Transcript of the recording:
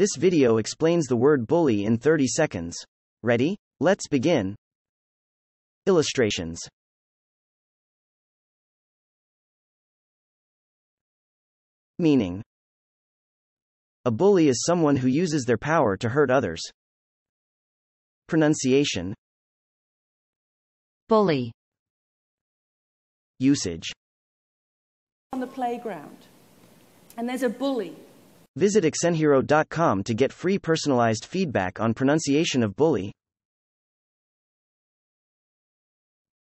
This video explains the word bully in 30 seconds. Ready? Let's begin. Illustrations. Meaning A bully is someone who uses their power to hurt others. Pronunciation bully, Usage on the playground and there's a bully. Visit accenthero.com to get free personalized feedback on pronunciation of bully.